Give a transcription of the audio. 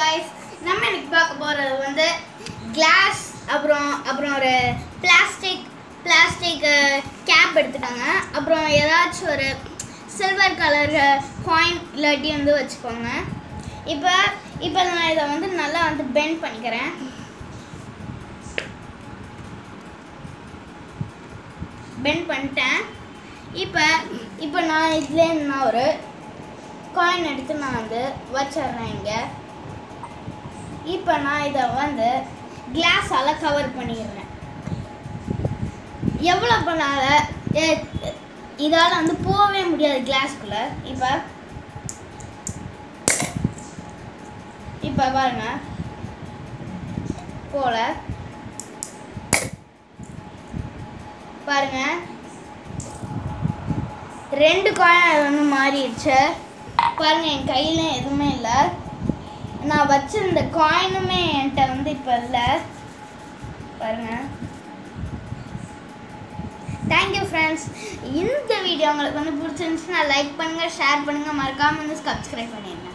Guys நம்ம இன்னைக்கு பார்க்க போகிறது வந்து கிளாஸ் அப்புறம் அப்புறம் ஒரு பிளாஸ்டிக் பிளாஸ்டிக் கேப் எடுத்துட்டாங்க. அப்புறம் ஏதாச்சும் ஒரு சில்வர் கலர் காயின் இல்லாட்டி வந்து வச்சுக்கோங்க. இப்போ இப்போ நான் இதை வந்து நல்லா வந்து பெண்ட் பண்ணிக்கிறேன். பெண்ட் பண்ணிட்டேன். இப்போ இப்போ நான் இதுலேருந்து நான் ஒரு காயின் எடுத்து நான் வந்து வச்சிடுறேன் இங்கே. இப்போ நான் இதை வந்து கிளாஸால் கவர் பண்ணிடுறேன். எவ்வளோ பண்ணால இதால் வந்து போகவே முடியாது கிளாஸ்க்குள்ளே இப்போ இப்போ பாருங்க. போல. பாருங்க. ரெண்டு குழந்தை வந்து மாறிடுச்சு. பாருங்க என் கையில எதுவுமே இல்லை. நான் வச்சிருந்த காயினுமே என்கிட்ட வந்து இப்போ இல்லை. பாருங்க. தேங்க்யூ ஃப்ரெண்ட்ஸ் இந்த வீடியோ உங்களுக்கு வந்து பிடிச்சிருந்துச்சுன்னா லைக் பண்ணுங்கள் ஷேர் பண்ணுங்கள் மறக்காமல் வந்து சப்ஸ்கிரைப் பண்ணிடுங்க